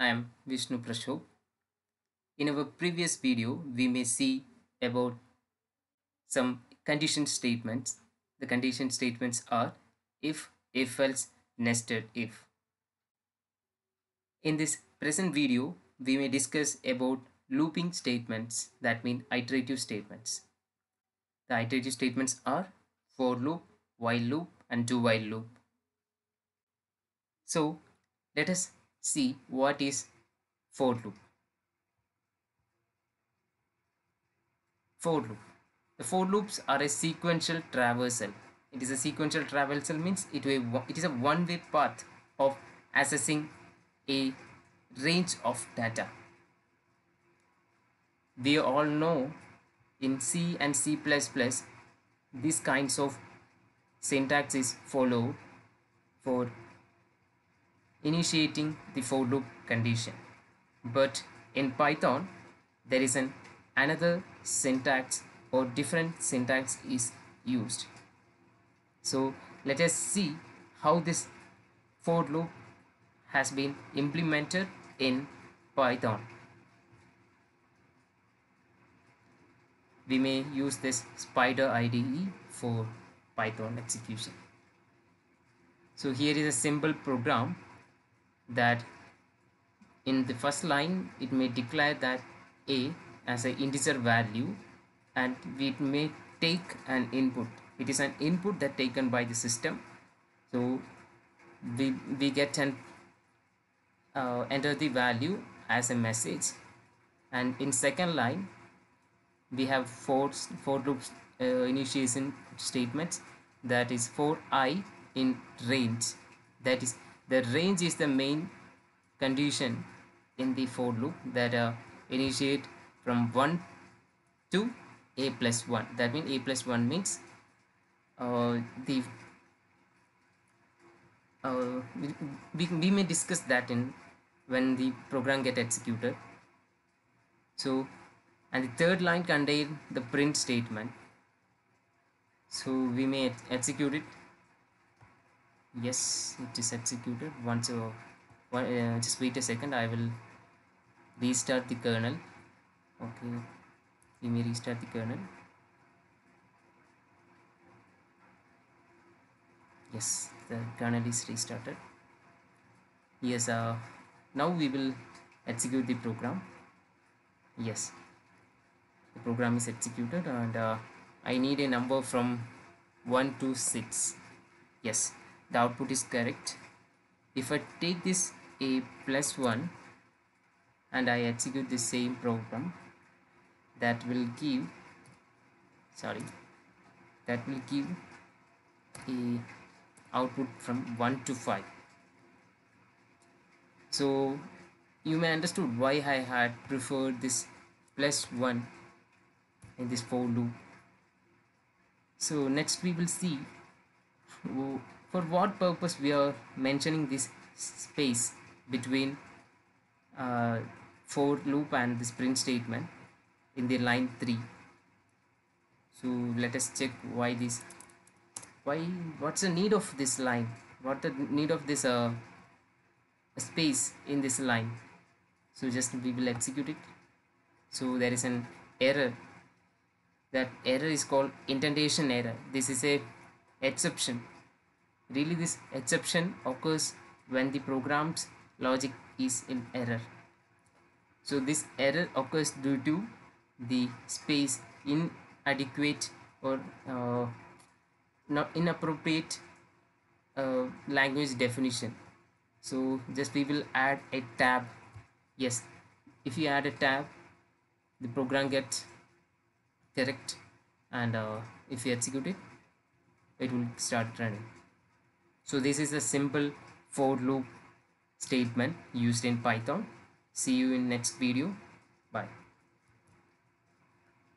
I am Vishnu Prashob. In our previous video, we may see about some condition statements. The condition statements are if, if else, nested if. In this present video, we may discuss about looping statements that mean iterative statements. The iterative statements are for loop, while loop and do while loop. So let us see what is for loop. For loop. The for loops are a sequential traversal. It is a sequential traversal means it, it is a one-way path of accessing a range of data. We all know in C and C++ these kinds of syntax is followed for initiating the for loop condition. But in python there is an another syntax or different syntax is used. So let us see how this for loop has been implemented in python. We may use this Spyder IDE for python execution. So here is a simple program that in the first line it may declare that a as an integer value and it may take an input. It is an input that taken by the system. So we, we get an uh, enter the value as a message. And in second line we have four for loops uh, initiation statements. That is for i in range. That is the range is the main condition in the for loop that uh, initiate from 1 to a plus 1 that means a plus 1 means uh, the uh, we, we may discuss that in when the program get executed. So and the third line contain the print statement. So we may execute it yes it is executed. Once uh, one, uh, just wait a second. I will restart the kernel. Okay. We may restart the kernel. Yes the kernel is restarted. Yes uh, now we will execute the program. Yes. The program is executed and uh, I need a number from 1 to 6 yes the output is correct. If I take this a plus 1 and I execute the same program that will give sorry that will give a output from 1 to 5 so you may understood why I had preferred this plus 1 in this for loop. So next we will see for what purpose we are mentioning this space between uh, for loop and this print statement in the line 3 so let us check why this why what's the need of this line? What the need of this uh, space in this line? So just we will execute it. So there is an error. That error is called indentation error. This is a exception really this exception occurs when the program's logic is in error. So this error occurs due to the space inadequate or uh, not inappropriate uh, language definition. So just we will add a tab. Yes if you add a tab the program gets correct and uh, if you execute it it will start running so this is a simple for loop statement used in python. See you in next video. Bye